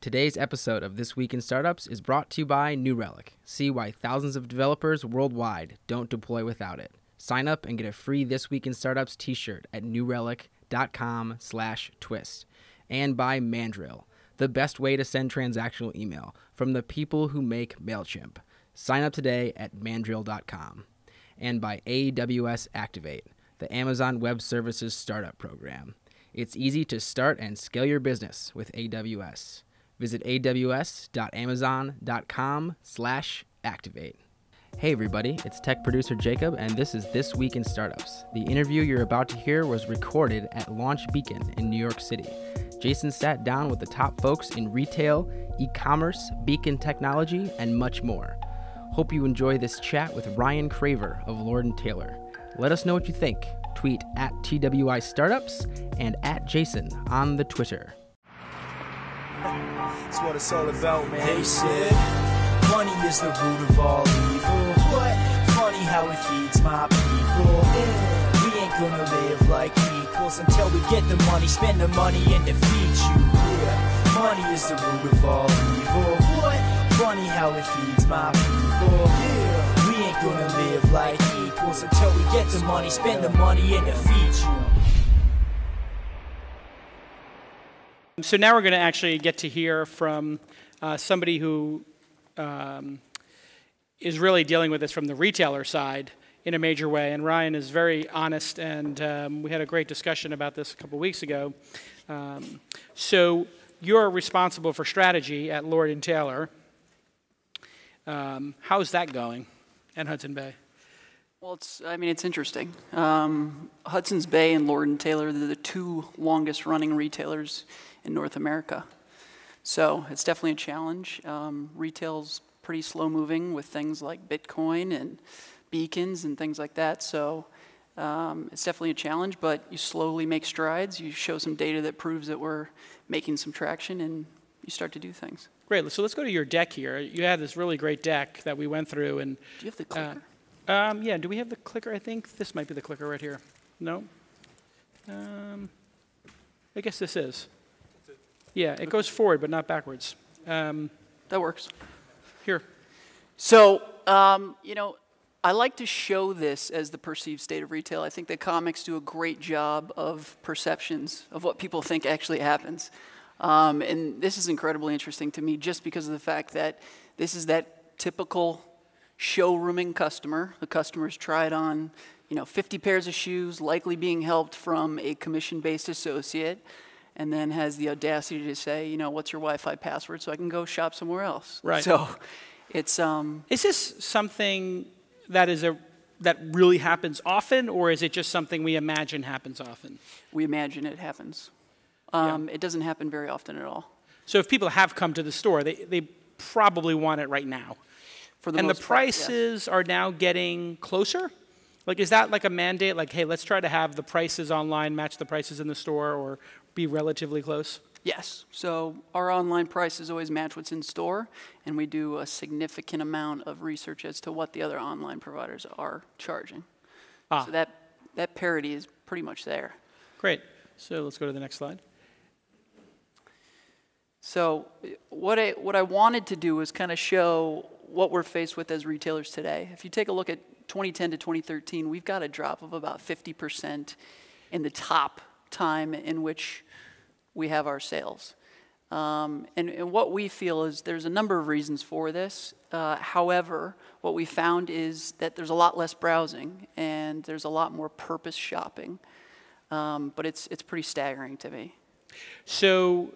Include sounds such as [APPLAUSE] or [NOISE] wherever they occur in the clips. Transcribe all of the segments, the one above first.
Today's episode of This Week in Startups is brought to you by New Relic. See why thousands of developers worldwide don't deploy without it. Sign up and get a free This Week in Startups t-shirt at newrelic.com slash twist. And by Mandrill, the best way to send transactional email from the people who make MailChimp. Sign up today at mandrill.com. And by AWS Activate, the Amazon Web Services Startup Program. It's easy to start and scale your business with AWS. Visit aws.amazon.com slash activate. Hey everybody, it's tech producer Jacob, and this is This Week in Startups. The interview you're about to hear was recorded at Launch Beacon in New York City. Jason sat down with the top folks in retail, e-commerce, beacon technology, and much more. Hope you enjoy this chat with Ryan Craver of Lord & Taylor. Let us know what you think. Tweet at TWI Startups and at Jason on the Twitter. That's what it's all about, man. They said money is the root of all evil. What? Funny how it feeds my people. Yeah. We ain't gonna live like equals until we get the money, spend the money, and defeat you. Yeah. Money is the root of all evil. What? Funny how it feeds my people. Yeah. We ain't gonna live like equals until we get the money, spend the money, and defeat you. So now we're going to actually get to hear from uh, somebody who um, is really dealing with this from the retailer side in a major way. And Ryan is very honest, and um, we had a great discussion about this a couple weeks ago. Um, so you're responsible for strategy at Lord and Taylor. Um, how's that going at Hudson Bay? Well, it's, I mean, it's interesting. Um, Hudson's Bay and Lord and Taylor, they're the two longest running retailers in North America. So it's definitely a challenge. Um, retail's pretty slow moving with things like Bitcoin and beacons and things like that. So um, it's definitely a challenge, but you slowly make strides. You show some data that proves that we're making some traction and you start to do things. Great. So let's go to your deck here. You had this really great deck that we went through. and. Do you have the clicker? Uh, um, yeah, do we have the clicker? I think this might be the clicker right here. No? Um, I guess this is. Yeah, it goes forward, but not backwards. Um, that works. Here. So, um, you know, I like to show this as the perceived state of retail. I think that comics do a great job of perceptions of what people think actually happens. Um, and this is incredibly interesting to me just because of the fact that this is that typical showrooming customer. The customer's tried on, you know, 50 pairs of shoes, likely being helped from a commission-based associate and then has the audacity to say, you know, what's your Wi-Fi password so I can go shop somewhere else. Right. So it's um Is this something that is a that really happens often or is it just something we imagine happens often? We imagine it happens. Um, yeah. It doesn't happen very often at all. So if people have come to the store, they, they probably want it right now. For the and the prices part, are now getting closer? Like, is that like a mandate? Like, hey, let's try to have the prices online match the prices in the store, or be relatively close? Yes. So our online prices always match what's in store, and we do a significant amount of research as to what the other online providers are charging. Ah. So that, that parity is pretty much there. Great. So let's go to the next slide. So what I, what I wanted to do was kind of show what we're faced with as retailers today. If you take a look at 2010 to 2013, we've got a drop of about 50% in the top time in which we have our sales. Um, and, and, what we feel is there's a number of reasons for this. Uh, however, what we found is that there's a lot less browsing and there's a lot more purpose shopping. Um, but it's, it's pretty staggering to me. So,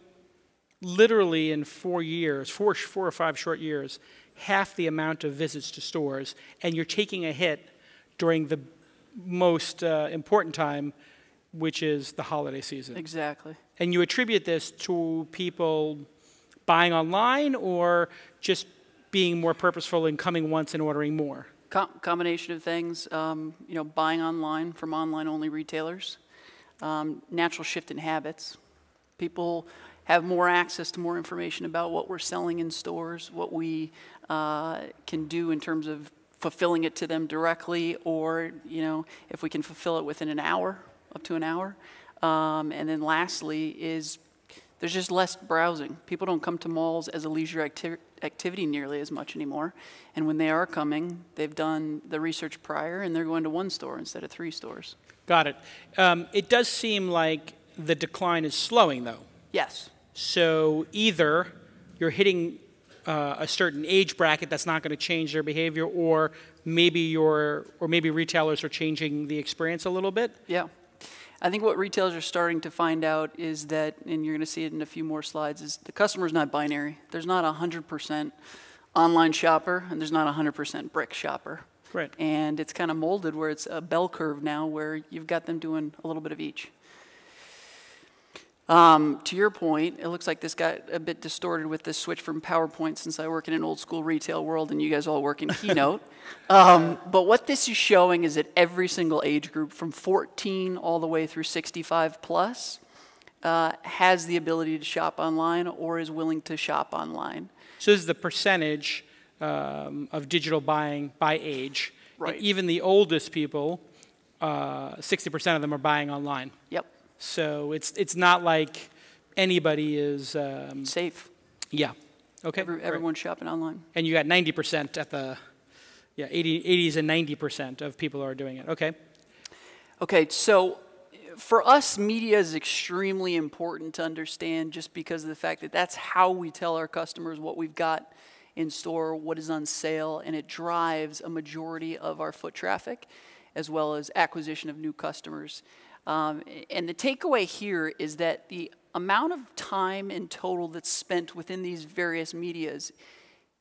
literally in four years, four, four or five short years, half the amount of visits to stores, and you're taking a hit during the most uh, important time which is the holiday season. Exactly. And you attribute this to people buying online or just being more purposeful in coming once and ordering more? Com combination of things. Um, you know, buying online from online-only retailers. Um, natural shift in habits. People have more access to more information about what we're selling in stores, what we uh, can do in terms of fulfilling it to them directly, or you know, if we can fulfill it within an hour up to an hour. Um, and then lastly is There's just less browsing. People don't come to malls as a leisure acti- activity nearly as much anymore. And when they are coming, they've done the research prior and they're going to one store instead of three stores. Got it. Um, it does seem like the decline is slowing, though. Yes. So either you're hitting uh, a certain age bracket that's not going to change their behavior, or maybe your or maybe retailers are changing the experience a little bit. Yeah. I think what retailers are starting to find out is that, and you're going to see it in a few more slides, is the customer is not binary. There's not 100% online shopper, and there's not 100% brick shopper. Right. And it's kind of molded where it's a bell curve now where you've got them doing a little bit of each. Um, to your point, it looks like this got a bit distorted with this switch from PowerPoint since I work in an old school retail world and you guys all work in [LAUGHS] Keynote. um, but what this is showing is that every single age group from 14 all the way through 65 plus uh, has the ability to shop online or is willing to shop online. So this is the percentage um, of digital buying by age. Right. And even the oldest people, uh, 60% of them are buying online. Yep, So it's it's not like anybody is. Um, safe. yeah. Okay. Every, everyone's shopping online. And you got 90% at the. Yeah, 80, 80s and 90% of people are doing it. Okay. Okay, so for us, media is extremely important to understand just because of the fact that that's how we tell our customers what we've got in store, what is on sale, and it drives a majority of our foot traffic as well as acquisition of new customers. Um, and the takeaway here is that the amount of time in total that's spent within these various medias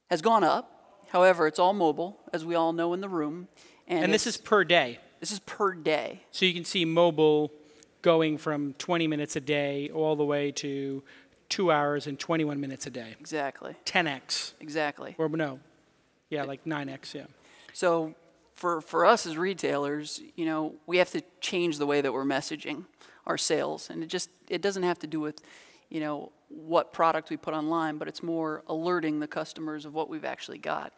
has gone up. However, it's all mobile, as we all know in the room. And, And this is per day. this is per day. So you can see mobile going from 20 minutes a day all the way to two hours and 21 minutes a day. Exactly. 10x. Exactly. Or no. Yeah, like 9x, yeah. So for, for us as retailers, you know, we have to change the way that we're messaging our sales. And it just, it doesn't have to do with, you know, what product we put online, but it's more alerting the customers of what we've actually got.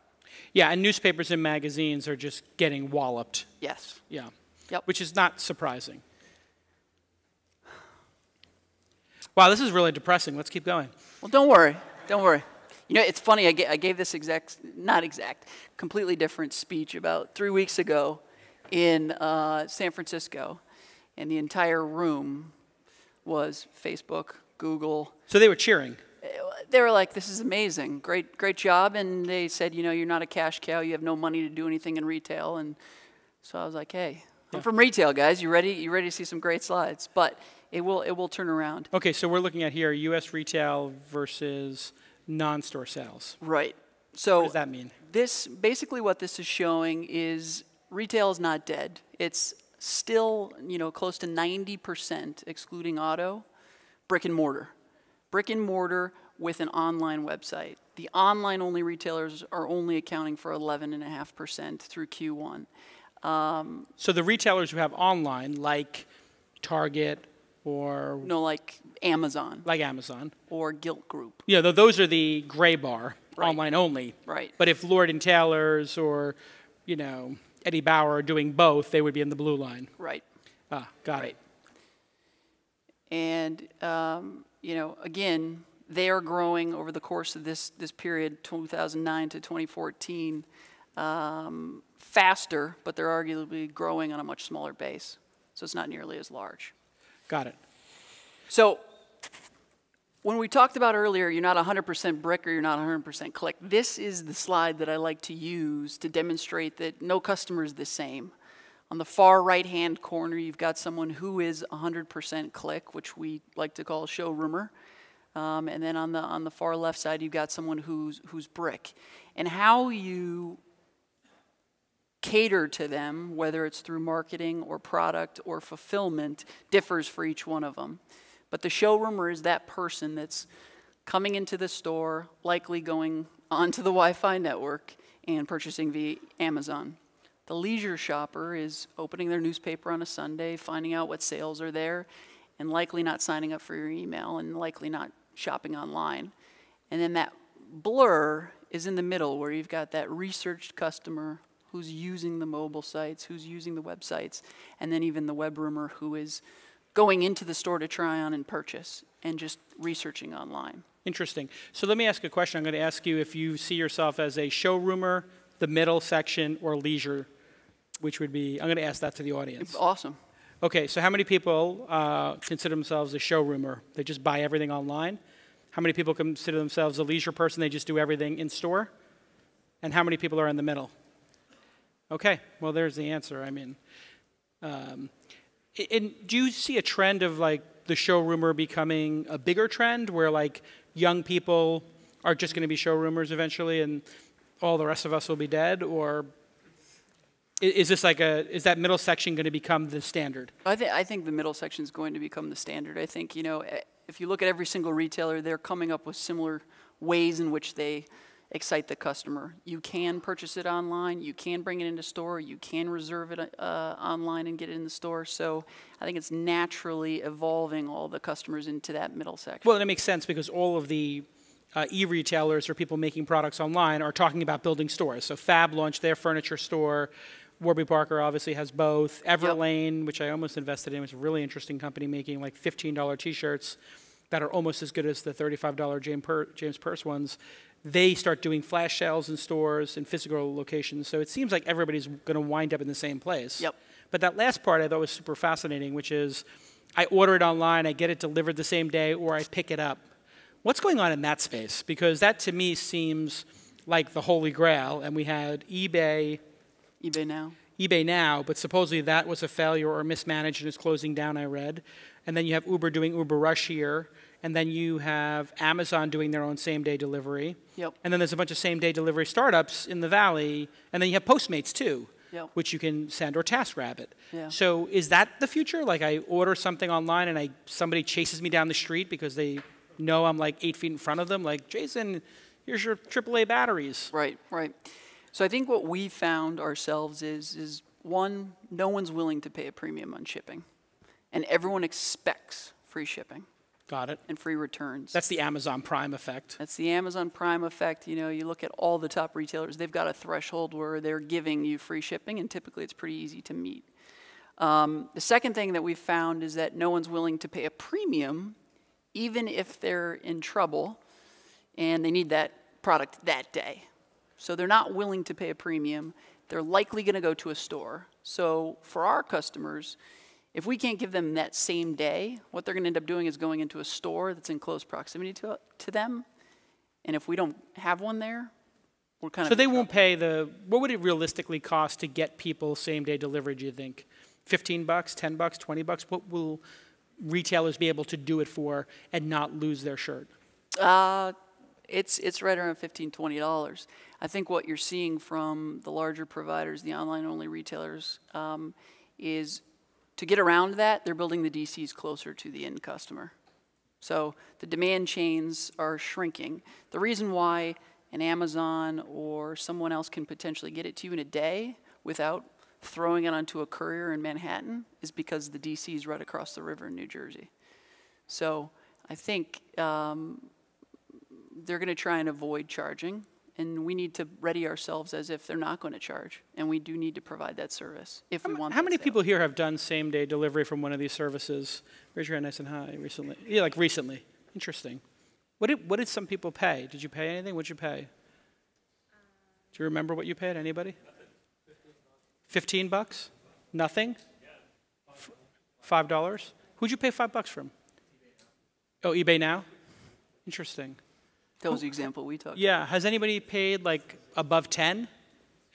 Yeah, and newspapers and magazines are just getting walloped. Yes. Yeah. Yep. Which is not surprising. Wow, this is really depressing. Let's keep going. Well, don't worry. Don't worry. You know, it's funny. I, ga- I gave this exact, not exact, completely different speech about three weeks ago in uh, San Francisco, and the entire room was Facebook, Google, So they were cheering. they were like, "This is amazing, great, great job." And they said, "You know, you're not a cash cow. You have no money to do anything in retail." And so I was like, "Hey, I'm from retail, guys. You ready? You ready to see some great slides?" But it will, it will turn around. Okay, so we're looking at here U.S. retail versus non-store sales. Right. So What does that mean? this basically what this is showing is retail is not dead. It's still, you know, close to 90% excluding auto, brick and mortar. Brick and mortar with an online website. The online only retailers are only accounting for 11.5% through Q1. Um, so the retailers who have online, like Target or No, like Amazon like Amazon, or Gilt Group. yeah, th- those are the gray bar, Right. online only. Right. But if Lord and Taylor's or, you know, Eddie Bauer are doing both, they would be in the blue line. Right. Ah, got Right. it. And, um, you know, again, they are growing over the course of this, this period, 2009 to 2014, um, faster, but they're arguably growing on a much smaller base. So it's not nearly as large. Got it. So when we talked about earlier, you're not 100% brick or you're not 100% click. This is the slide that I like to use to demonstrate that no customer is the same. On the far right-hand corner, you've got someone who is 100% click, which we like to call showroomer. Um, and then on the, on the far left side, you've got someone who's, who's brick. And how you cater to them, whether it's through marketing or product or fulfillment, differs for each one of them. But the showroomer is that person that's coming into the store, likely going onto the Wi Fi network and purchasing via Amazon. The leisure shopper is opening their newspaper on a Sunday, finding out what sales are there, and likely not signing up for your email and likely not shopping online. And then that blur is in the middle where you've got that researched customer who's using the mobile sites, who's using the websites, and then even the web roomer who is going into the store to try on and purchase and just researching online. Interesting. So let me ask a question. I'm going to ask you if you see yourself as a showroomer, the middle section, or leisure, which would be, I'm going to ask that to the audience. Awesome. Okay, so how many people uh, consider themselves a showroomer? They just buy everything online? How many people consider themselves a leisure person? They just do everything in store? And how many people are in the middle? Okay, well, there's the answer. I mean, um, and do you see a trend of like the showroomer becoming a bigger trend where like young people are just going to be showroomers eventually and all the rest of us will be dead? Or is this like a, is that middle section going to become the standard? I, th- I think the middle section is going to become the standard. I think, you know, if you look at every single retailer, they're coming up with similar ways in which they excite the customer. You can purchase it online, you can bring it into store, you can reserve it uh, online and get it in the store. So I think it's naturally evolving all the customers into that middle section. Well, that makes sense because all of the uh, e-retailers or people making products online are talking about building stores. So Fab launched their furniture store. Warby Parker obviously has both. Everlane, yep. which I almost invested in, which is a really interesting company making like $15 t-shirts that are almost as good as the $35 James, per- James Perse ones they start doing flash sales in stores and physical locations. So it seems like everybody's going to wind up in the same place. Yep. But that last part I thought was super fascinating, which is I order it online, I get it delivered the same day, or I pick it up. What's going on in that space? Because that to me seems like the holy grail. And we had eBay. eBay now. eBay now, but supposedly that was a failure or mismanaged and is closing down, I read. And then you have Uber doing Uber Rush here and then you have Amazon doing their own same day delivery. Yep. And then there's a bunch of same day delivery startups in the valley, and then you have Postmates too. Yep. Which you can send or TaskRabbit. Yeah. So is that the future? Like I order something online and I somebody chases me down the street because they know I'm like eight feet in front of them. Like Jason, here's your AAA batteries. Right, right. So I think what we found ourselves is is one, no one's willing to pay a premium on shipping, and everyone expects free shipping. Got it. And free returns. That's the Amazon Prime effect. That's the Amazon Prime effect. You know, you look at all the top retailers, they've got a threshold where they're giving you free shipping, and typically it's pretty easy to meet. Um, the second thing that we've found is that no one's willing to pay a premium, even if they're in trouble and they need that product that day. So they're not willing to pay a premium. They're likely going to go to a store. So for our customers, if we can't give them that same day, what they're going to end up doing is going into a store that's in close proximity to, to them. And if we don't have one there, we're kind so of. So they won't pay the. What would it realistically cost to get people same day delivery? Do you think, fifteen bucks, ten bucks, twenty bucks? What will retailers be able to do it for and not lose their shirt? Uh, it's it's right around 15 20 dollars i think what you're seeing from the larger providers the online only retailers um, is to get around that, they're building the DCs closer to the end customer. So the demand chains are shrinking. The reason why an Amazon or someone else can potentially get it to you in a day without throwing it onto a courier in Manhattan is because the DC is right across the river in New Jersey. So I think um, they're going to try and avoid charging and we need to ready ourselves as if they're not going to charge, and we do need to provide that service if how we want. How many sale. people here have done same day delivery from one of these services? Raise your hand, nice and high. Recently, yeah, like recently. Interesting. What did what did some people pay? Did you pay anything? What'd you pay? Do you remember what you paid? Anybody? Fifteen bucks? Nothing. Five dollars. Who'd you pay five bucks from? Oh, eBay now. Interesting. That was the example we took. Yeah. Has anybody paid like above 10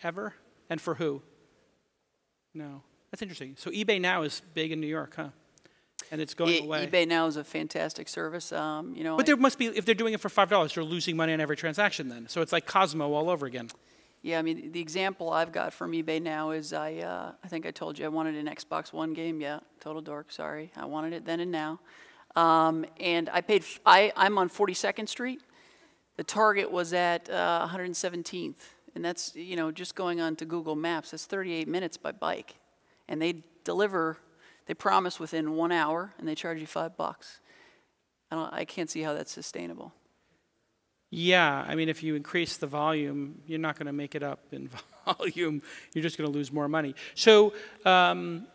ever? And for who? No. That's interesting. So eBay now is big in New York, huh? And it's going e- away. eBay now is a fantastic service. Um, you know, but there must be, if they're doing it for $5, they're losing money on every transaction then. So it's like Kozmo all over again. Yeah, I mean, the example I've got from eBay now is I, uh, I think I told you I wanted an Xbox One game. Yeah, total dork, sorry. I wanted it then and now. Um, and I paid, I, I'm on 42nd Street. The Target was at uh, 117th, and that's you know just going on to Google Maps. That's 38 minutes by bike, and they deliver. They promise within one hour, and they charge you five bucks. I, I can't see how that's sustainable. Yeah, I mean, if you increase the volume, you're not going to make it up in [LAUGHS] volume. You're just going to lose more money. So, um,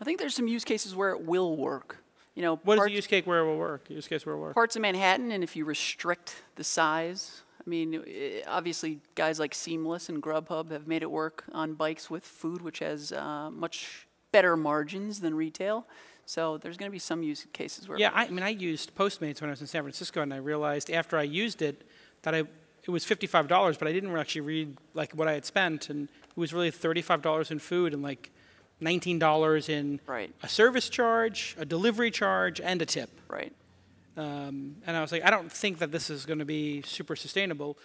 I think there's some use cases where it will work. You know, What is parts, the use case where it will work? Use case where it will work. parts of Manhattan, and if you restrict the size, I mean, eh, obviously guys like Seamless and Grubhub have made it work on bikes with food, which has uh, much better margins than retail. So there's going to be some use cases where. Yeah, I, I mean, I used Postmates when I was in San Francisco, and I realized after I used it that I it was fifty-five dollars, but I didn't actually read like what I had spent, and it was really thirty-five dollars in food and like nineteen dollars in Right. a service charge, a delivery charge, and a tip. Right. Um, and I was like, I don't think that this is going to be super sustainable.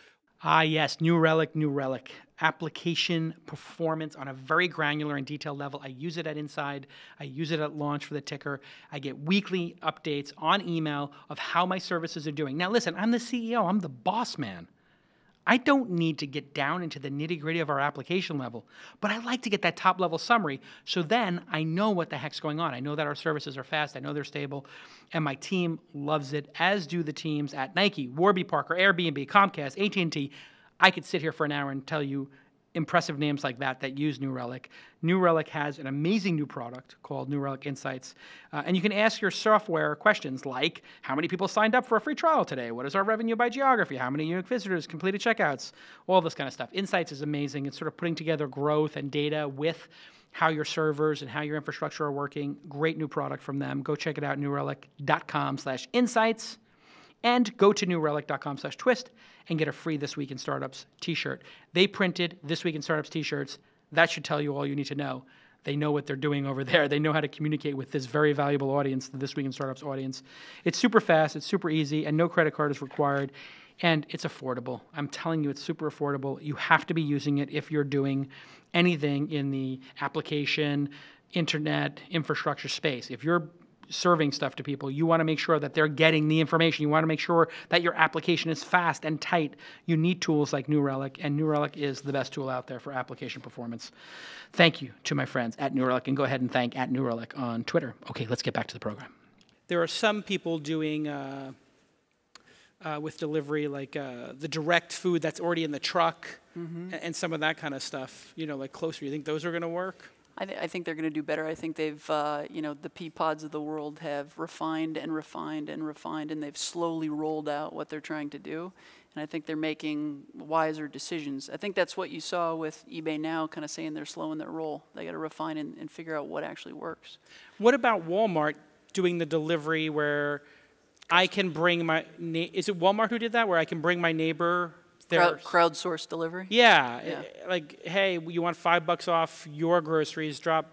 Ah, yes, New Relic, New Relic. Application performance on a very granular and detailed level. I use it at Inside. I use it at launch for the ticker. I get weekly updates on email of how my services are doing. Now, listen, I'm the CEO, I'm the boss man. I don't need to get down into the nitty gritty of our application level, but I like to get that top level summary so then I know what the heck's going on. I know that our services are fast, I know they're stable, and my team loves it, as do the teams at Nike, Warby Parker, Airbnb, Comcast, AT&T. I could sit here for an hour and tell you impressive names like that that use New Relic. New Relic has an amazing new product called New Relic Insights. Uh, and you can ask your software questions like how many people signed up for a free trial today? What is our revenue by geography? How many unique visitors completed checkouts? All this kind of stuff. Insights is amazing. It's sort of putting together growth and data with how your servers and how your infrastructure are working. Great new product from them. Go check it out, newrelic.com slash insights. And go to newrelic.com slash twist and get a free This Week in Startups t-shirt. They printed This Week in Startups t-shirts. That should tell you all you need to know. They know what they're doing over [LAUGHS] there. They know how to communicate with this very valuable audience, the This Week in Startups audience. It's super fast, it's super easy, and no credit card is required. And it's affordable. I'm telling you, it's super affordable. You have to be using it if you're doing anything in the application, internet, infrastructure space. If you're serving stuff to people. You want to make sure that they're getting the information. You want to make sure that your application is fast and tight. You need tools like New Relic, and New Relic is the best tool out there for application performance. Thank you to my friends at New Relic, and go ahead and thank at New Relic on Twitter. Okay, let's get back to the program. There are some people doing. Uh, uh, with delivery, like uh, the direct food that's already in the truck, and, and some of that kind of stuff. You know, like closer. You think those are going to work? I, th- I think they're going to do better. I think they've, uh, you know, the Peapods of the world have refined and refined and refined, and they've slowly rolled out what they're trying to do. And I think they're making wiser decisions. I think that's what you saw with eBay now, kind of saying they're slowing their roll. They got to refine and, and figure out what actually works. What about Walmart doing the delivery where I can bring my is it Walmart who did that where I can bring my neighbor Crowd, crowdsourced delivery. yeah, Yeah. eh, like hey you want five bucks off your groceries drop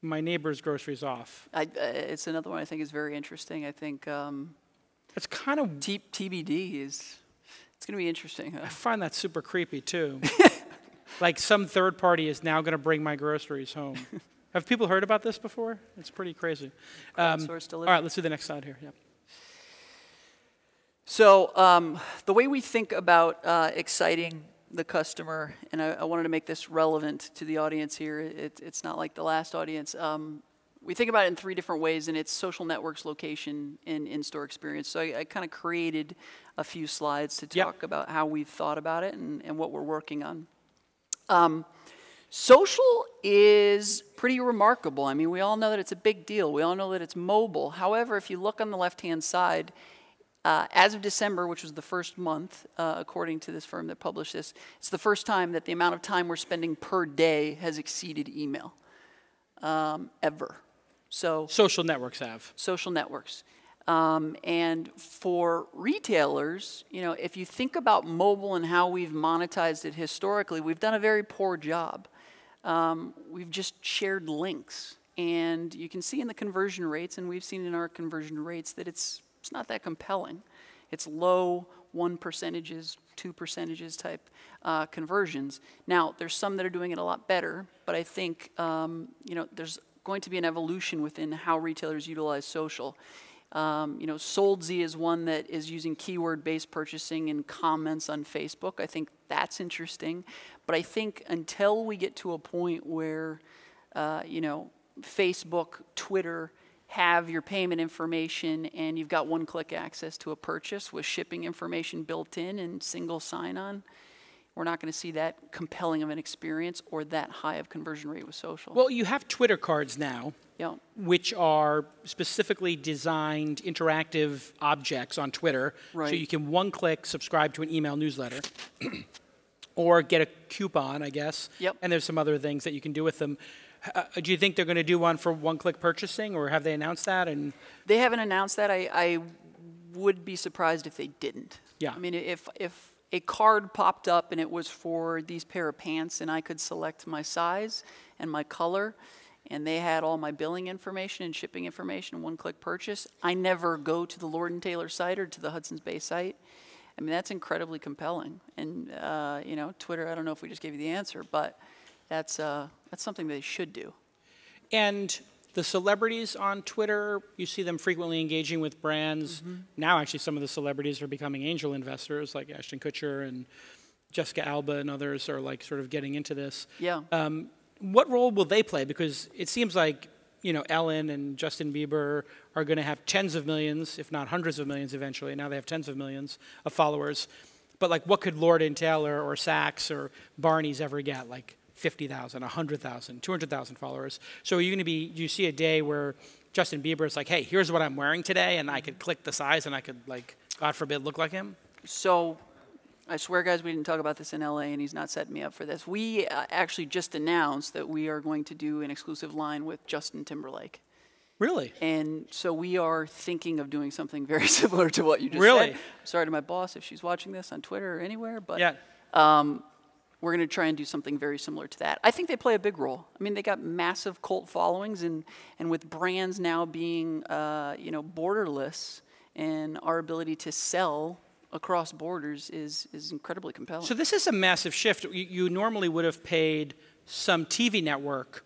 my neighbor's groceries off I, uh, it's another one I think is very interesting. I think um, it's kind of T- TBD is it's going to be interesting. I find that super creepy too [LAUGHS] like some third party is now going to bring my groceries home [LAUGHS] have people heard about this before it's pretty crazy um, delivery. right let's do the next slide here yep. So um, the way we think about uh, exciting the customer, and I, I wanted to make this relevant to the audience here. It, it's not like the last audience. Um, we think about it in three different ways, and it's social networks, location, and in-store experience. So I, I kind of created a few slides to Yep. talk about how we've thought about it and, and what we're working on. Um, Social is pretty remarkable. I mean, we all know that it's a big deal. We all know that it's mobile. However, if you look on the left hand side, uh, as of December, which was the first month, uh, according to this firm that published this, it's the first time that the amount of time we're spending per day has exceeded email um, ever. So, social networks have social networks. Um, and for retailers, you know, if you think about mobile and how we've monetized it historically, we've done a very poor job. Um, we've just shared links. And you can see in the conversion rates, and we've seen in our conversion rates, that it's, it's not that compelling. It's low one percentages, two percentages type uh, conversions. Now, there's some that are doing it a lot better, but I think, um, you know, there's going to be an evolution within how retailers utilize social. Um, you know, Soldsie is one that is using keyword-based purchasing and comments on Facebook. I think that's interesting, but I think until we get to a point where, uh, you know, Facebook, Twitter have your payment information and you've got one-click access to a purchase with shipping information built in and single sign-on, we're not going to see that compelling of an experience or that high of conversion rate with social. Well, you have Twitter cards now. Yeah. which are specifically designed interactive objects on Twitter. So you can one click subscribe to an email newsletter [CLEARS THROAT] or get a coupon, I guess. Yep. And there's some other things that you can do with them. Uh, do you think they're going to do one for one click purchasing or have they announced that? And They haven't announced that. I, I would be surprised if they didn't. Yeah. I mean, if if a card popped up and it was for these pair of pants, and I could select my size and my color, and they had all my billing information and shipping information one-click purchase, I never go to the Lord and Taylor site or to the Hudson's Bay site. I mean, that's incredibly compelling. And uh, you know, Twitter. I don't know if we just gave you the answer, but that's uh, that's something they should do. And the celebrities on Twitter, you see them frequently engaging with brands. Mm-hmm. Now, actually, some of the celebrities are becoming angel investors, like Ashton Kutcher and Jessica Alba and others are like sort of getting into this. Yeah. Um, what role will they play? Because it seems like you know Ellen and Justin Bieber are going to have tens of millions, if not hundreds of millions, eventually. Now they have tens of millions of followers. But like, what could Lord and Taylor or Saks or Barney's ever get? Like 50,000, 100,000, 200,000 followers. So are you going to be? Do you see a day where Justin Bieber is like, "Hey, here's what I'm wearing today," and I could click the size, and I could like, God forbid, look like him? So, I swear, guys, we didn't talk about this in LA, and he's not setting me up for this. We uh, actually just announced that we are going to do an exclusive line with Justin Timberlake. Really? And so we are thinking of doing something very [LAUGHS] similar to what you just Really? said. Sorry to my boss if she's watching this on Twitter or anywhere, but Yeah. We're going to try and do something very similar to that. I think they play a big role. I mean, they got massive cult followings, and, and with brands now being, uh, you know, borderless, and our ability to sell across borders is, is incredibly compelling. So this is a massive shift. You, you normally would have paid some TV network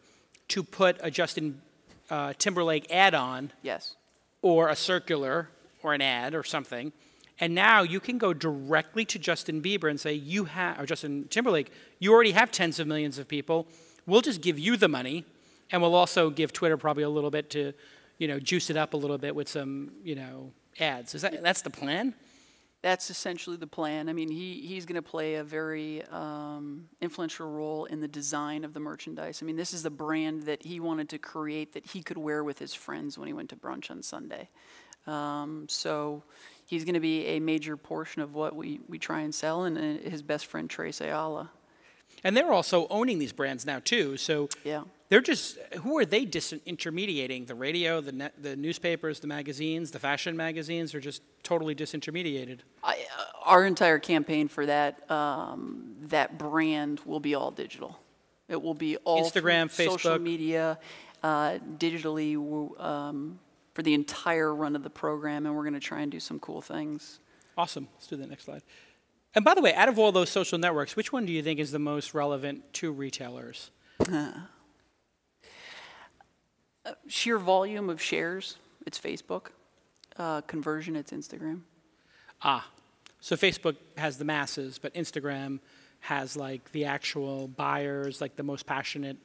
to put a Justin uh, Timberlake ad on, yes. or a circular, or an ad, or something. And now you can go directly to Justin Bieber and say, "You have," or Justin Timberlake, "You already have tens of millions of people. We'll just give you the money, and we'll also give Twitter probably a little bit to, you know, juice it up a little bit with some, you know, ads." Is that that's the plan? That's essentially the plan. I mean, he, he's going to play a very um, influential role in the design of the merchandise. I mean, this is the brand that he wanted to create that he could wear with his friends when he went to brunch on Sunday. Um, so he's going to be a major portion of what we, we try and sell, and uh, his best friend, Trace Ayala. And they're also owning these brands now too. So Yeah. they're just who are they disintermediating? The radio, the net, the newspapers, the magazines, the fashion magazines are just totally disintermediated. I, uh, our entire campaign for that um, that brand will be all digital. It will be all Instagram, Facebook, social media, uh, digitally um, for the entire run of the program, and we're going to try and do some cool things. Awesome. Let's do the next slide. And by the way, out of all those social networks, which one do you think is the most relevant to retailers? Sheer volume of shares, it's Facebook. Uh, conversion, it's Instagram. Ah, so Facebook has the masses, but Instagram has like the actual buyers, like the most passionate.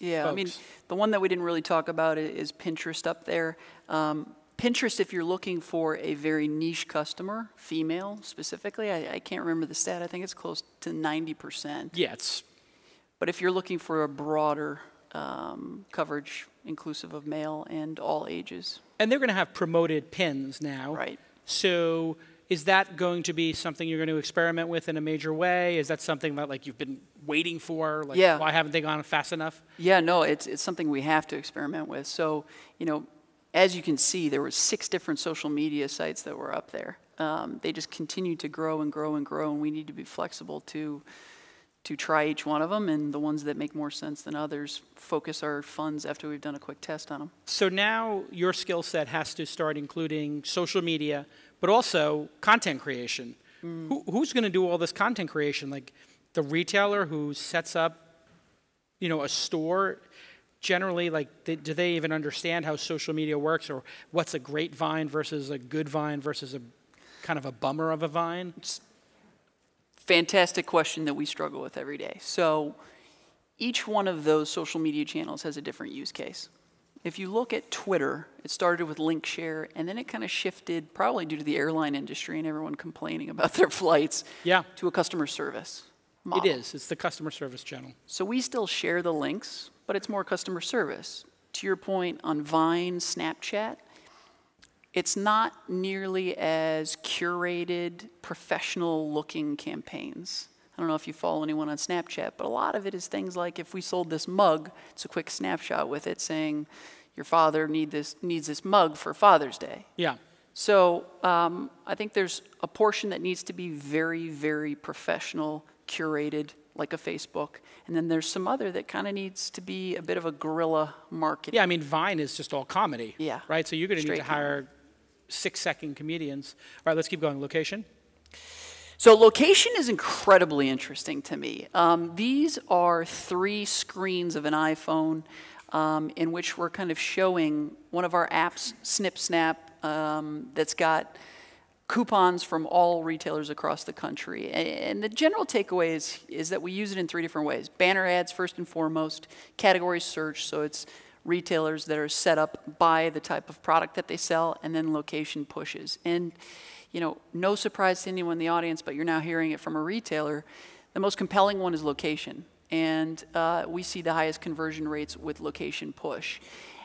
Yeah, I mean, the one that we didn't really talk about is Pinterest up there. Um, Pinterest, if you're looking for a very niche customer, female specifically, I, I can't remember the stat, I think it's close to 90%. Yeah, it's But if you're looking for a broader um, coverage, inclusive of male and all ages, and they're going to have promoted pins now. Right. So is that going to be something you're going to experiment with in a major way? Is that something that like you've been waiting for? Like, Yeah. Why haven't they gone fast enough? Yeah, no, it's, it's something we have to experiment with. So, you know, as you can see, there were six different social media sites that were up there. Um, they just continue to grow and grow and grow, and we need to be flexible to to try each one of them, and the ones that make more sense than others, focus our funds after we've done a quick test on them. So now your skill set has to start including social media, but also content creation. Mm. Who, who's going to do all this content creation? Like the retailer who sets up, you know, a store. Generally, like, they, do they even understand how social media works, or what's a great vine versus a good vine versus a kind of a bummer of a vine? It's Fantastic question that we struggle with every day. So, each one of those social media channels has a different use case. If you look at Twitter, it started with link share, and then it kind of shifted, probably due to the airline industry and everyone complaining about their flights, Yeah. to a customer service. It model. is. It's the customer service channel. So we still share the links, but it's more customer service. to your point on Vine, Snapchat, it's not nearly as curated, professional looking campaigns. I don't know if you follow anyone on Snapchat, but a lot of it is things like if we sold this mug, it's a quick snapshot with it saying, your father need this, needs this mug for Father's Day. Yeah. So um, I think there's a portion that needs to be very, very professional, curated, like a Facebook. And then there's some other that kind of needs to be a bit of a guerrilla marketing. Yeah, I mean, Vine is just all comedy. Yeah. Right? So you're going to need to hire six second comedians. All right, let's keep going. Location? So location is incredibly interesting to me. Um, these are three screens of an iPhone um, in which we're kind of showing one of our apps, SnipSnap, um, that's got coupons from all retailers across the country. And the general takeaway is, is that we use it in three different ways. Banner ads, first and foremost, category search, so it's retailers that are set up by the type of product that they sell, and then location pushes. And, you know, no surprise to anyone in the audience, but you're now hearing it from a retailer, the most compelling one is location. And uh, we see the highest conversion rates with location push.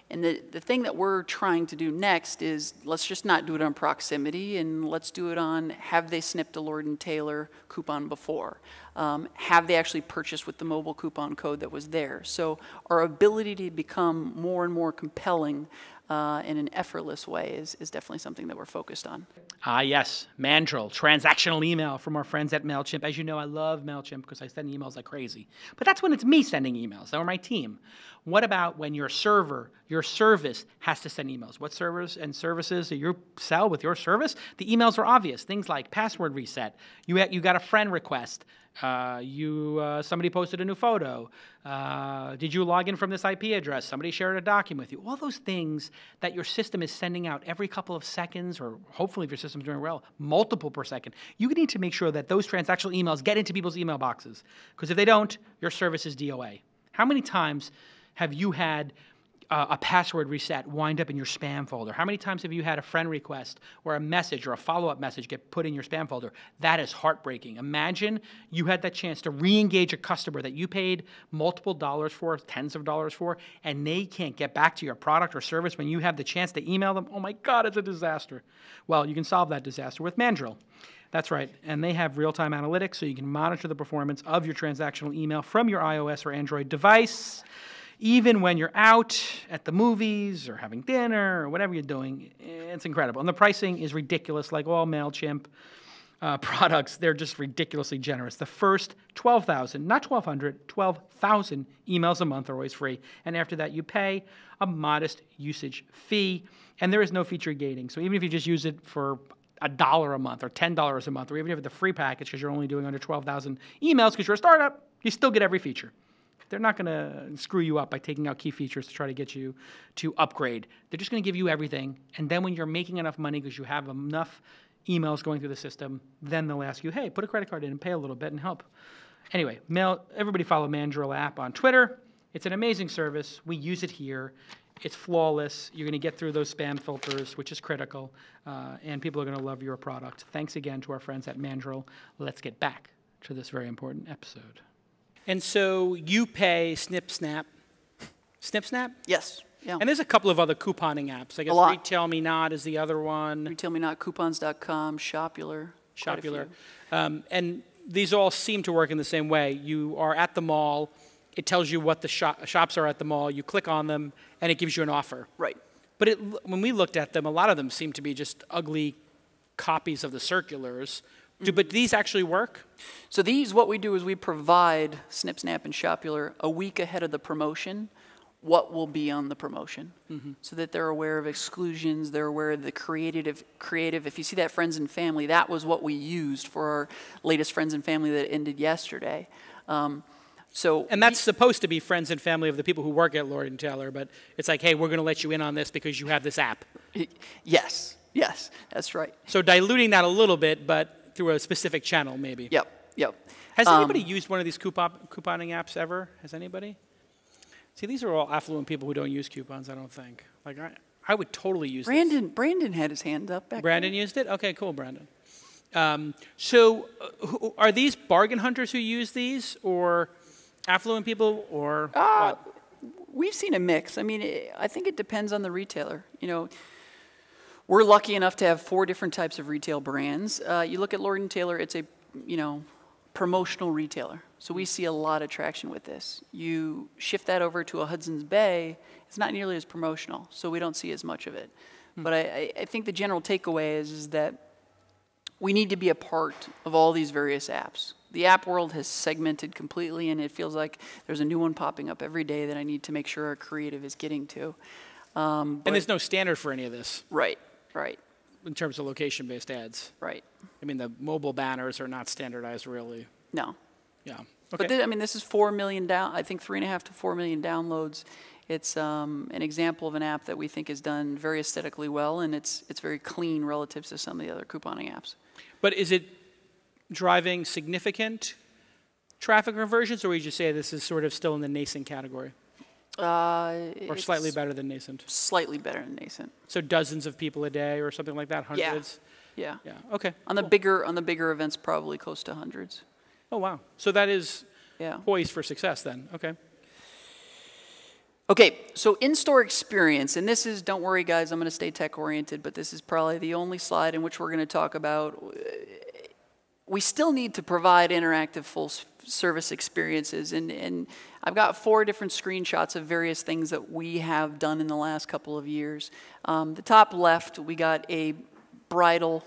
And the, the thing that we're trying to do next is let's just not do it on proximity and let's do it on have they snipped a Lord and Taylor coupon before? Um, have they actually purchased with the mobile coupon code that was there? So our ability to become more and more compelling uh, in an effortless way is, is definitely something that we're focused on. Ah, yes, Mandrill, transactional email from our friends at MailChimp. As you know, I love MailChimp because I send emails like crazy. But that's when it's me sending emails or my team. What about when your server, your service has to send emails? What servers and services do you sell with your service? The emails are obvious. Things like password reset. You, you got a friend request. Uh, you uh, somebody posted a new photo. Uh, did you log in from this IP address? Somebody shared a document with you. All those things that your system is sending out every couple of seconds, or hopefully if your system's doing well, multiple per second. You need to make sure that those transactional emails get into people's email boxes. Because if they don't, your service is DOA. How many times have you had uh, a password reset wind up in your spam folder? How many times have you had a friend request or a message or a follow up message get put in your spam folder? That is heartbreaking. Imagine you had that chance to re engage a customer that you paid multiple dollars for, tens of dollars for, and they can't get back to your product or service when you have the chance to email them. Oh my God, it's a disaster. Well, you can solve that disaster with Mandrill. That's right. And they have real time analytics so you can monitor the performance of your transactional email from your iOS or Android device even when you're out at the movies or having dinner or whatever you're doing, it's incredible. And the pricing is ridiculous, like all MailChimp uh, [LAUGHS] products, they're just ridiculously generous. The first 12,000, not 1,200, 12,000 emails a month are always free. And after that, you pay a modest usage fee. And there is no feature gating. So even if you just use it for a dollar a month or $10 a month, or even if it's the free package because you're only doing under 12,000 emails because you're a startup, you still get every feature. They're not going to screw you up by taking out key features to try to get you to upgrade. They're just going to give you everything. And then when you're making enough money because you have enough emails going through the system, then they'll ask you, hey, put a credit card in and pay a little bit and help. Anyway, mail, everybody follow Mandrill app on Twitter. It's an amazing service. We use it here. It's flawless. You're going to get through those spam filters, which is critical, uh, and people are going to love your product. Thanks again to our friends at Mandrill. Let's get back to this very important episode. And so you pay SnipSnap. Snip Snap? Yes. Yeah. And there's a couple of other couponing apps. I guess lot. RetailMeNot is the other one. RetailMeNot, coupons.com, Shopular. Shopular. Um, and these all seem to work in the same way. You are at the mall, it tells you what the shop, shops are at the mall, you click on them, and it gives you an offer. Right. But it, when we looked at them, a lot of them seem to be just ugly copies of the circulars. Do, but these actually work? So these, what we do is we provide Snip, Snap, and Shopular a week ahead of the promotion what will be on the promotion so that they're aware of exclusions, they're aware of the creative, creative. If you see that friends and family, that was what we used for our latest friends and family that ended yesterday. Um, so And that's supposed to be friends and family of the people who work at Lord and Taylor, but it's like, hey, we're going to let you in on this because you have this app. yes, yes, that's right. So diluting that a little bit, but through a specific channel, maybe. Yep, yep. Has Um, anybody used one of these coupon, couponing apps ever? Has anybody? See, these are all affluent people who don't use coupons. I don't think. Like I, I would totally use. this. Brandon, Brandon had his hand up back Brandon there. used it. Okay, cool, Brandon. Um, so, uh, who, are these bargain hunters who use these, or affluent people, or Uh, what? we've seen a mix. I mean, it, I think it depends on the retailer. You know, we're lucky enough to have four different types of retail brands. Uh, you look at Lord and Taylor; it's a you know promotional retailer. So we see a lot of traction with this. You shift that over to a Hudson's Bay, it's not nearly as promotional, so we don't see as much of it. But I, I think the general takeaway is, is that we need to be a part of all these various apps. The app world has segmented completely, and it feels like there's a new one popping up every day that I need to make sure our creative is getting to. Um, And there's no standard for any of this right, right, in terms of location-based ads. right. I mean, the mobile banners are not standardized really. No. Yeah. Okay. But I mean, this is four million down. I think three and a half to four million downloads. It's um, an example of an app that we think is done very aesthetically well, and it's it's very clean relative to some of the other couponing apps. But is it driving significant traffic conversions, or would you say this is sort of still in the nascent category, Uh, or slightly better than nascent? Slightly better than nascent. So dozens of people a day, or something like that, hundreds. Yeah. Yeah. yeah. Okay. On the bigger on the bigger events, probably close to hundreds. Oh wow. So that is Yeah. poised for success then. Okay. Okay, so in-store experience, and this is, don't worry guys, I'm going to stay tech-oriented, but this is probably the only slide in which we're going to talk about. uh, We still need to provide interactive full-service experiences, and, and I've got four different screenshots of various things that we have done in the last couple of years. Um, the top left, we got a bridal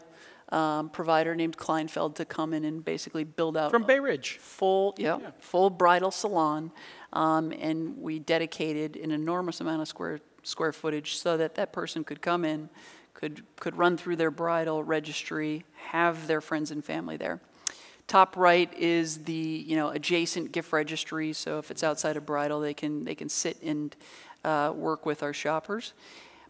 um, provider named Kleinfeld to come in and basically build out From Bay Ridge. full, yeah, full bridal salon, um, and we dedicated an enormous amount of square square footage so that that person could come in, could could run through their bridal registry, have their friends and family there. Top right is the you know adjacent gift registry, so if it's outside of bridal, they can they can sit and uh, work with our shoppers.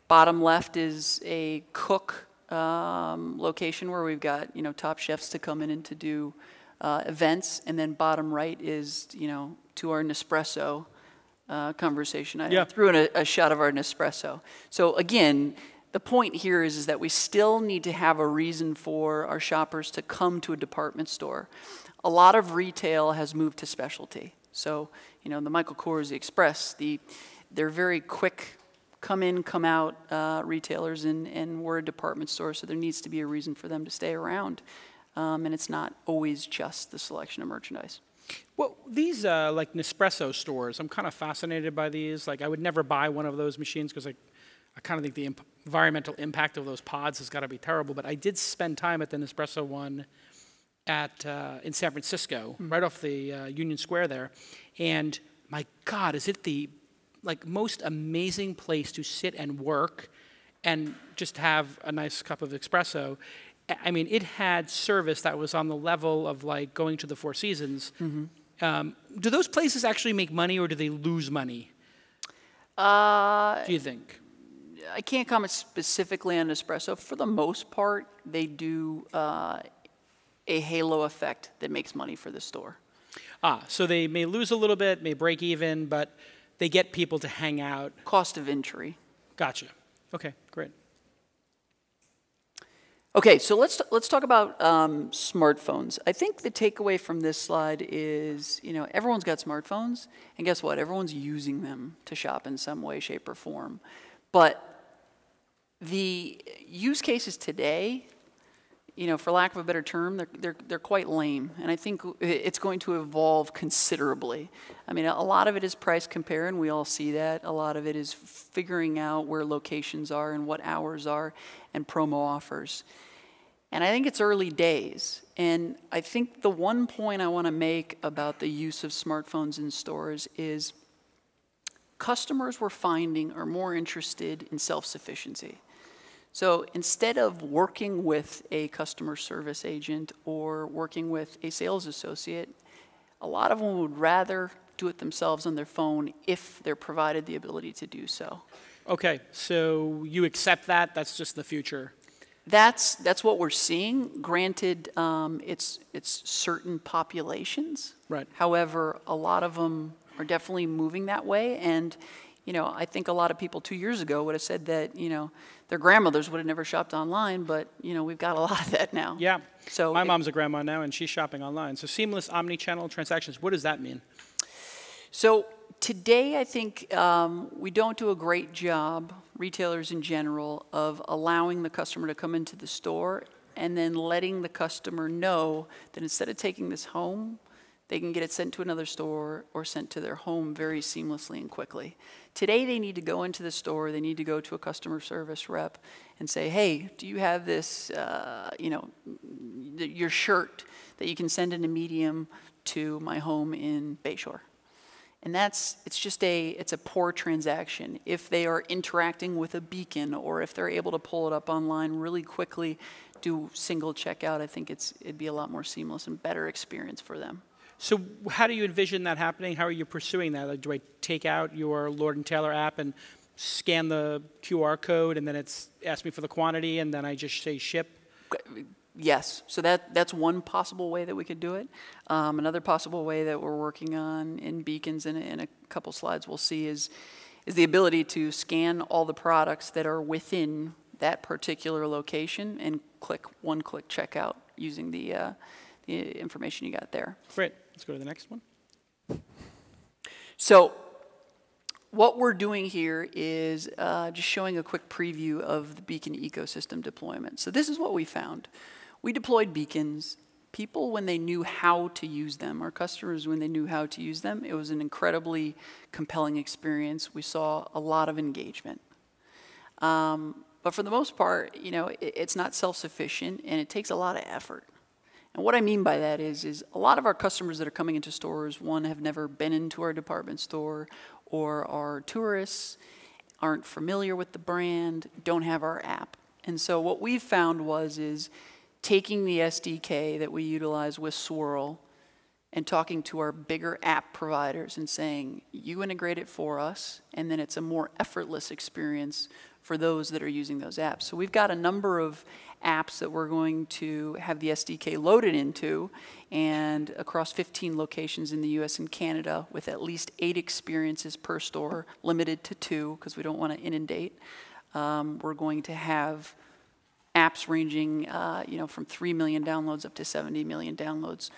Bottom left is a cook um, location where we've got you know top chefs to come in and to do uh, events, and then bottom right is you know to our Nespresso uh, conversation. I Yeah. threw in a, a shot of our Nespresso. So again, the point here is, is that we still need to have a reason for our shoppers to come to a department store. A lot of retail has moved to specialty. So, you know, the Michael Kors, the Express, the, they're very quick come in, come out uh, retailers, and, and we're a department store, so there needs to be a reason for them to stay around. Um, and it's not always just the selection of merchandise. Well, these uh, like Nespresso stores, I'm kind of fascinated by these. Like, I would never buy one of those machines because I, I kind of think the environmental impact of those pods has got to be terrible. But I did spend time at the Nespresso one at uh, in San Francisco, right off the uh, Union Square there, and my God, is it the like most amazing place to sit and work, and just have a nice cup of espresso. I- I mean, it had service that was on the level of like going to the Four Seasons. Um, do those places actually make money, or do they lose money? Uh, Do you think? I can't comment specifically on Nespresso. For the most part, they do uh, a halo effect that makes money for the store. Ah, so they may lose a little bit, may break even, but they get people to hang out. Cost of entry. Gotcha. Okay, great. Okay, so let's let's talk about um, smartphones. I think the takeaway from this slide is, you know, everyone's got smartphones, and guess what? Everyone's using them to shop in some way, shape, or form. But the use cases today, you know, for lack of a better term, they're they're they're quite lame, and I think it's going to evolve considerably. I mean, a lot of it is price compare, and we all see that. A lot of it is figuring out where locations are and what hours are, and promo offers. And I think it's early days. And I think the one point I want to make about the use of smartphones in stores is customers we're finding are more interested in self sufficiency. So instead of working with a customer service agent or working with a sales associate, a lot of them would rather do it themselves on their phone if they're provided the ability to do so. Okay, so you accept that? That's just the future. That's, that's what we're seeing. Granted, um, it's, it's certain populations. Right. However, a lot of them are definitely moving that way. And, you know, I think a lot of people two years ago would have said that, you know, their grandmothers would have never shopped online, but, you know, we've got a [LAUGHS] lot of that now. Yeah. So my it- mom's a grandma now, and she's shopping online. So seamless omni-channel transactions. What does that mean? So today, I think um, we don't do a great job, retailers in general, of allowing the customer to come into the store and then letting the customer know that instead of taking this home, they can get it sent to another store or sent to their home very seamlessly and quickly. Today, they need to go into the store, they need to go to a customer service rep and say, hey, do you have this, uh, you know, your shirt that you can send in a medium to my home in Bayshore? And that's, it's just a, it's a poor transaction. If they are interacting with a beacon or if they're able to pull it up online really quickly, do single checkout, I think it's, it'd be a lot more seamless and better experience for them. So how do you envision that happening? How are you pursuing that? Like, do I take out your Lord and Taylor app and scan the QR code, and then it's ask me for the quantity, and then I just say ship? Yes, so that, that's one possible way that we could do it. Um, another possible way that we're working on in Beacons in, in a couple slides we'll see is, is the ability to scan all the products that are within that particular location and click one-click checkout using the, uh, the information you got there. Great. Let's go to the next one. So what we're doing here is uh, just showing a quick preview of the beacon ecosystem deployment. So this is what we found. We deployed beacons. People, when they knew how to use them, our customers, when they knew how to use them, it was an incredibly compelling experience. We saw a lot of engagement. Um, but for the most part, you know, it, it's not self-sufficient and it takes a lot of effort. And what I mean by that is, is a lot of our customers that are coming into stores, one, have never been into our department store, or are tourists, aren't familiar with the brand, don't have our app. And so what we found was, is taking the SDK that we utilize with Swirl and talking to our bigger app providers and saying, you integrate it for us, and then it's a more effortless experience for those that are using those apps. So we've got a number of apps that we're going to have the SDK loaded into and across 15 locations in the US and Canada with at least eight experiences per store, limited to two because we don't want to inundate. Um, we're going to have apps ranging uh, you know, from 3 million downloads up to 70 million downloads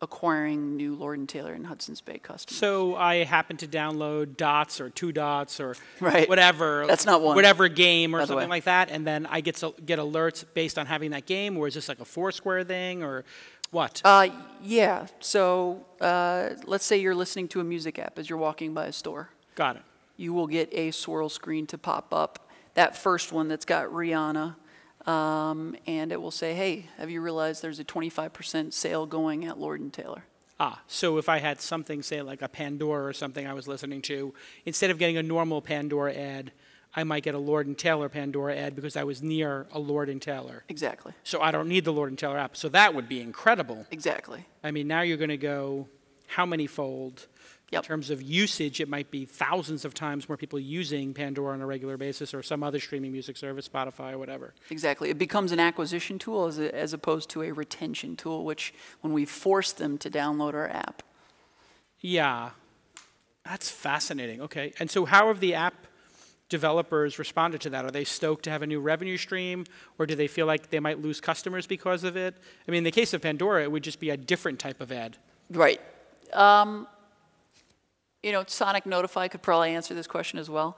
acquiring new Lord and Taylor and Hudson's Bay customers. So I happen to download Dots or Two Dots or right. whatever. That's not one. Whatever game or something like that, and then I get to get alerts based on having that game, or is this like a Foursquare thing, or what? Uh, yeah. So uh, let's say you're listening to a music app as you're walking by a store. Got it. You will get a swirl screen to pop up. That first one that's got Rihanna um, and it will say, hey, have you realized there's a 25% sale going at Lord & Taylor? Ah, so if I had something, say like a Pandora or something I was listening to, instead of getting a normal Pandora ad, I might get a Lord & Taylor Pandora ad because I was near a Lord & Taylor. Exactly. So I don't need the Lord & Taylor app. So that would be incredible. Exactly. I mean, now you're going to go how many fold? Yep. In terms of usage, it might be thousands of times more people using Pandora on a regular basis or some other streaming music service, Spotify or whatever. Exactly. It becomes an acquisition tool as, a, as opposed to a retention tool, which when we force them to download our app. Yeah. That's fascinating. Okay. And so, how have the app developers responded to that? Are they stoked to have a new revenue stream, or do they feel like they might lose customers because of it? I mean, in the case of Pandora, it would just be a different type of ad. Right. Um, you know, Sonic Notify could probably answer this question as well.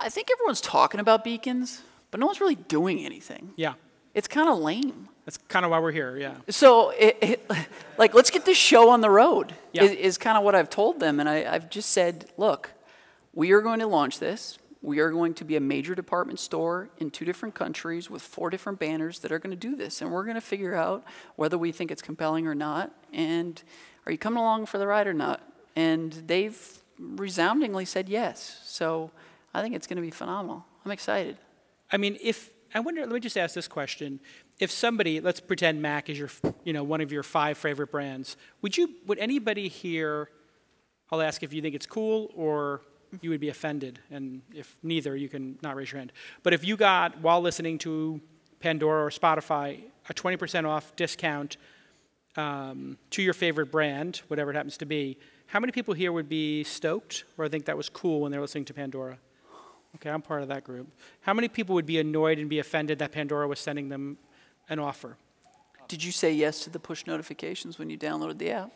I think everyone's talking about beacons, but no one's really doing anything. Yeah. It's kind of lame. That's kind of why we're here, yeah. So, it, it, like, let's get this show on the road, yeah. is, is kind of what I've told them. And I, I've just said, look, we are going to launch this. We are going to be a major department store in two different countries with four different banners that are going to do this. And we're going to figure out whether we think it's compelling or not. And are you coming along for the ride or not? And they've resoundingly said yes. So I think it's going to be phenomenal. I'm excited. I mean, if I wonder, let me just ask this question: If somebody, let's pretend Mac is your, you know, one of your five favorite brands, would you, would anybody here? I'll ask if you think it's cool or you would be offended, and if neither, you can not raise your hand. But if you got while listening to Pandora or Spotify a 20% off discount um, to your favorite brand, whatever it happens to be, how many people here would be stoked or think that was cool when they're listening to Pandora? Okay, I'm part of that group. How many people would be annoyed and be offended that Pandora was sending them an offer? Did you say yes to the push notifications when you downloaded the app?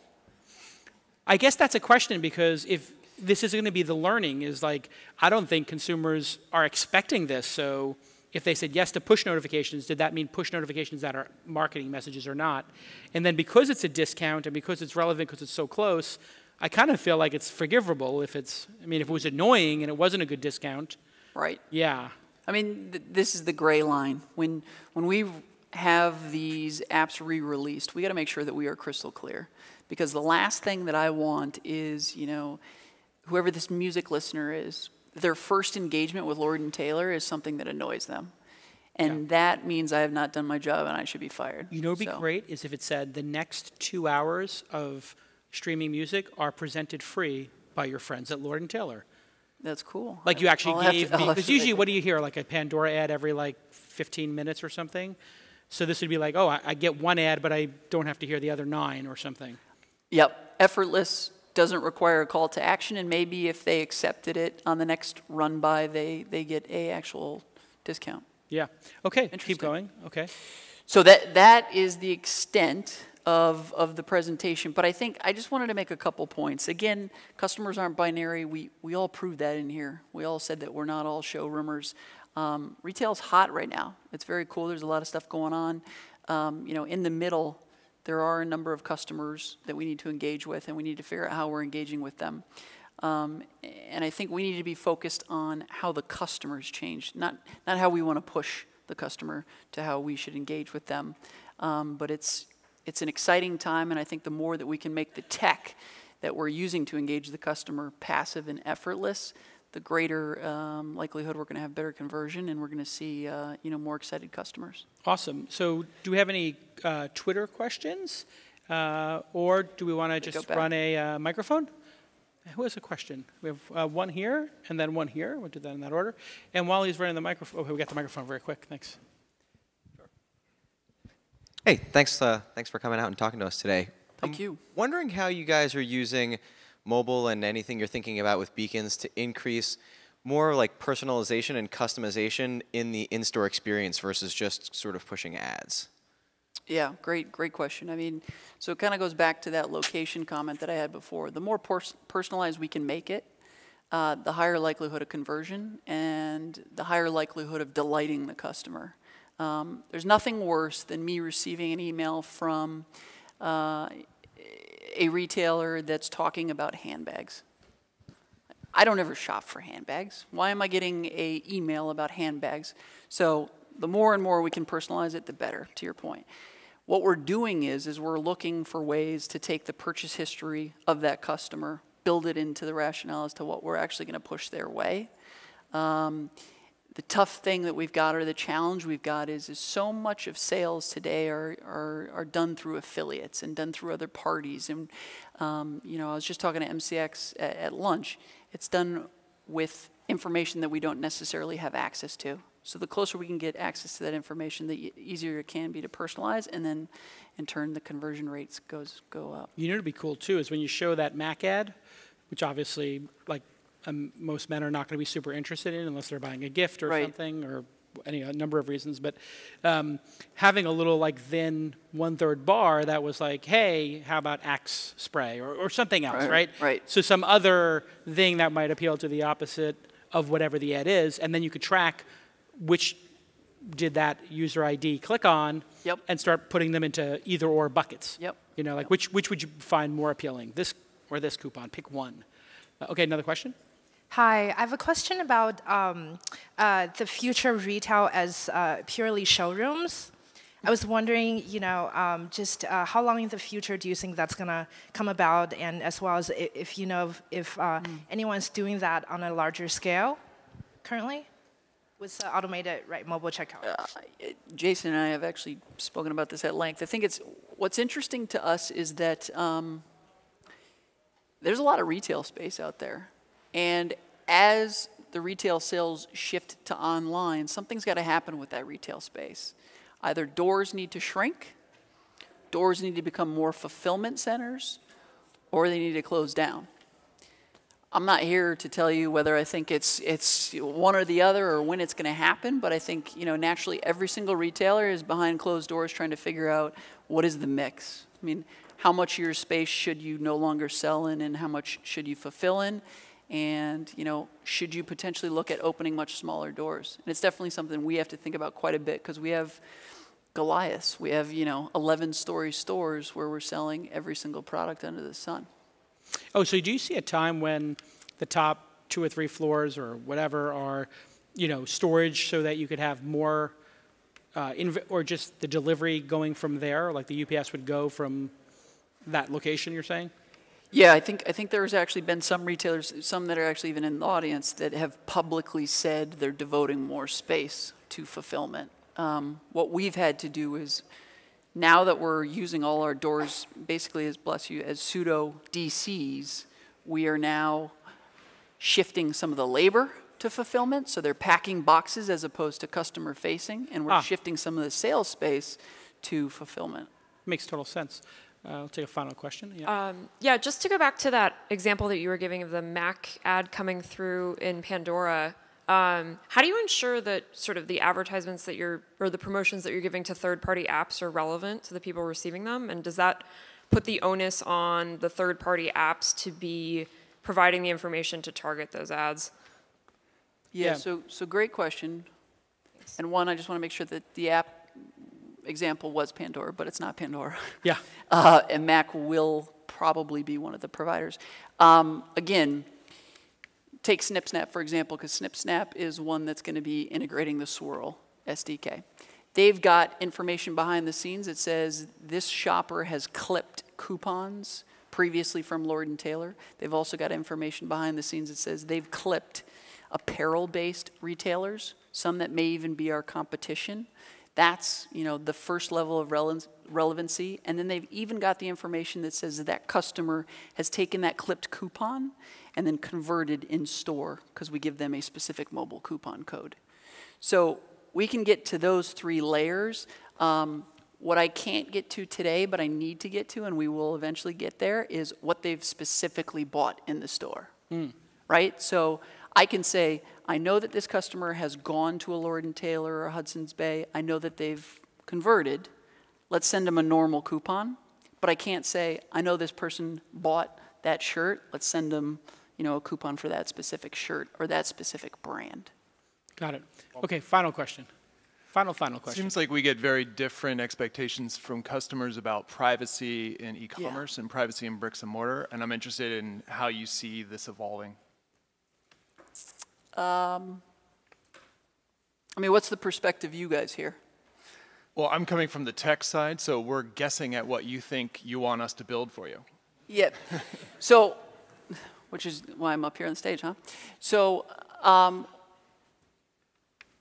I guess that's a question because if this is going to be the learning, is like I don't think consumers are expecting this. So if they said yes to push notifications, did that mean push notifications that are marketing messages or not? And then because it's a discount and because it's relevant because it's so close, I kind of feel like it's forgivable if it's. I mean, if it was annoying and it wasn't a good discount, Right. yeah. I mean, th- this is the gray line. When when we have these apps re-released, we got to make sure that we are crystal clear, because the last thing that I want is, you know, whoever this music listener is, their first engagement with Lord and Taylor is something that annoys them, and that means I have not done my job and I should be fired. You know what would be So, great is if it said the next two hours of streaming music are presented free by your friends at Lord and Taylor. That's cool. Like you actually I'll gave me because usually what do you hear like a Pandora ad every like 15 minutes or something. So this would be like, oh, I, I get one ad, but I don't have to hear the other nine or something. Yep, effortless doesn't require a call to action, and maybe if they accepted it on the next run by, they, they get a actual discount. Yeah. Okay. Keep going. Okay. So that that is the extent of of the presentation. But I think I just wanted to make a couple points. Again, customers aren't binary. We we all proved that in here. We all said that we're not all showroomers. Um, retail's hot right now. It's very cool. There's a lot of stuff going on. Um, you know, in the middle, there are a number of customers that we need to engage with, and we need to figure out how we're engaging with them. Um, and I think we need to be focused on how the customers change, not, not how we want to push the customer to how we should engage with them. Um, but it's, it's an exciting time, and I think the more that we can make the tech that we're using to engage the customer passive and effortless, the greater um, likelihood we're going to have better conversion, and we're going to see uh, you know more excited customers. Awesome. So do we have any uh, Twitter questions, uh, or do we want to just run a uh, microphone? Who has a question? We have uh, one here and then one here. We'll do that in that order. And while he's running the microphone, okay, we got the microphone very quick. Thanks. Hey, thanks, uh, thanks for coming out and talking to us today. Thank I'm you. Wondering how you guys are using mobile and anything you're thinking about with beacons to increase more like personalization and customization in the in-store experience versus just sort of pushing ads. Yeah, great, great question. I mean, so it kind of goes back to that location comment that I had before. The more pers- personalized we can make it, uh, the higher likelihood of conversion and the higher likelihood of delighting the customer. Um, there's nothing worse than me receiving an email from uh, a retailer that's talking about handbags. I don't ever shop for handbags. Why am I getting a email about handbags? So the more and more we can personalize it, the better, to your point. What we're doing is, is we're looking for ways to take the purchase history of that customer, build it into the rationale as to what we're actually going to push their way. Um, the tough thing that we've got or the challenge we've got is, is so much of sales today are, are, are done through affiliates and done through other parties. And, um, you know, I was just talking to MCX at, at lunch. It's done with information that we don't necessarily have access to. So the closer we can get access to that information, the easier it can be to personalize, and then in turn the conversion rates goes go up. You know, what'd be cool too is when you show that Mac ad, which obviously, like, um, most men are not going to be super interested in unless they're buying a gift or Right. something or any a number of reasons. But um, having a little like thin one third bar that was like, hey, how about Axe spray or, or something else, Right, right? right. So some other thing that might appeal to the opposite of whatever the ad is, and then you could track which did that user ID click on Yep. and start putting them into either or buckets. Yep. You know, like which, which would you find more appealing, this or this coupon? Pick one. Uh, okay, another question? Hi, I have a question about um, uh, the future of retail as uh, purely showrooms. I was wondering, you know, um, just uh, how long in the future do you think that's gonna come about, and as well as i- if you know if, if uh, anyone's doing that on a larger scale currently with the automated right mobile checkout. Jason and I have actually spoken about this at length. I think it's what's interesting to us is that um, there's a lot of retail space out there, and as the retail sales shift to online, something's got to happen with that retail space. Either doors need to shrink, doors need to become more fulfillment centers, or they need to close down. I'm not here to tell you whether I think it's it's one or the other or when it's going to happen, but I think you know naturally every single retailer is behind closed doors trying to figure out what is the mix, I mean, how much of your space should you no longer sell in and how much should you fulfill in? And, you know, should you potentially look at opening much smaller doors? And it's definitely something we have to think about quite a bit because we have Goliaths. We have, you know, 11 story stores where we're selling every single product under the sun. Oh, so do you see a time when the top two or three floors or whatever are, you know, storage so that you could have more, uh, or just the delivery going from there, like the UPS would go from that location, you're saying? Yeah, I think I think there's actually been some retailers, some that are actually even in the audience, that have publicly said they're devoting more space to fulfillment. Um, what we've had to do is, now that we're using all our doors basically as bless you as pseudo DCs, we are now shifting some of the labor to fulfillment. So they're packing boxes as opposed to customer facing, and we're Ah. shifting some of the sales space to fulfillment. Makes total sense. Uh, I'll take a final question. Yeah. Um, yeah, just to go back to that example that you were giving of the Mac ad coming through in Pandora, um, how do you ensure that sort of the advertisements that you're, or the promotions that you're giving to third party apps are relevant to the people receiving them? And does that put the onus on the third party apps to be providing the information to target those ads? Yeah, Yeah. so, so great question. And one, I just want to make sure that the app example was Pandora, but it's not Pandora. yeah. [LAUGHS] Uh, and Mac will probably be one of the providers. Um, again, take SnipSnap for example, because SnipSnap is one that's going to be integrating the Swirl SDK. They've got information behind the scenes that says this shopper has clipped coupons previously from Lord and Taylor. They've also got information behind the scenes that says they've clipped apparel-based retailers, some that may even be our competition. That's, you know, the first level of relevan- relevancy. And then they've even got the information that says that, that customer has taken that clipped coupon and then converted in store because we give them a specific mobile coupon code. So we can get to those three layers. Um, what I can't get to today, but I need to get to, and we will eventually get there, is what they've specifically bought in the store. Right? So I can say, I know that this customer has gone to a Lord and Taylor or a Hudson's Bay. I know that they've converted. Let's send them a normal coupon. But I can't say, I know this person bought that shirt. Let's send them, you know, a coupon for that specific shirt or that specific brand. Got it. Okay, final question. Final, final question. Seems like we get very different expectations from customers about privacy in e-commerce and privacy in bricks and mortar, and I'm interested in how you see this evolving. Um, I mean, what's the perspective you guys here? Well, I'm coming from the tech side, so we're guessing at what you think you want us to build for you. Yeah. [LAUGHS] so, which is why I'm up here on stage, huh? So, um,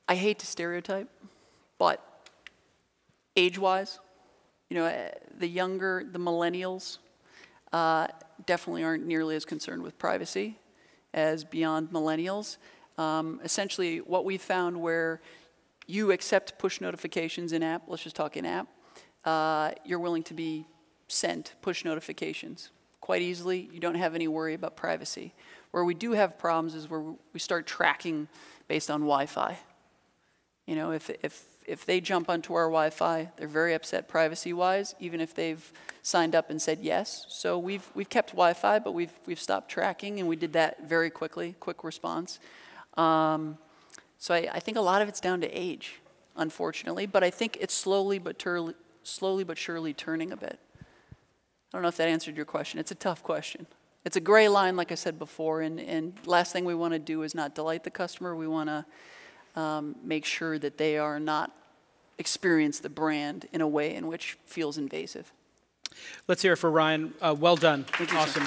I hate to stereotype, but age-wise, you know, the younger, the millennials, uh, definitely aren't nearly as concerned with privacy as beyond millennials. Um, essentially, what we found where you accept push notifications in app, let's just talk in app, uh, you're willing to be sent push notifications quite easily. You don't have any worry about privacy. Where we do have problems is where we start tracking based on Wi-Fi. You know, if, if, if they jump onto our Wi-Fi, they're very upset privacy-wise, even if they've signed up and said yes. So we've, we've kept Wi-Fi, but we've, we've stopped tracking, and we did that very quickly, quick response. Um, so I, I think a lot of it's down to age, unfortunately, but I think it's slowly but, slowly but surely turning a bit. I don't know if that answered your question. It's a tough question. It's a gray line, like I said before, and, and last thing we want to do is not delight the customer. We want to um, make sure that they are not experience the brand in a way in which feels invasive. Let's hear it for Ryan. Uh, well done. Thank you, awesome.